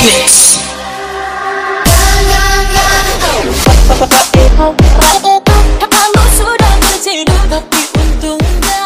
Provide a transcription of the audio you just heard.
Remix. Kau sudah tapi untungnya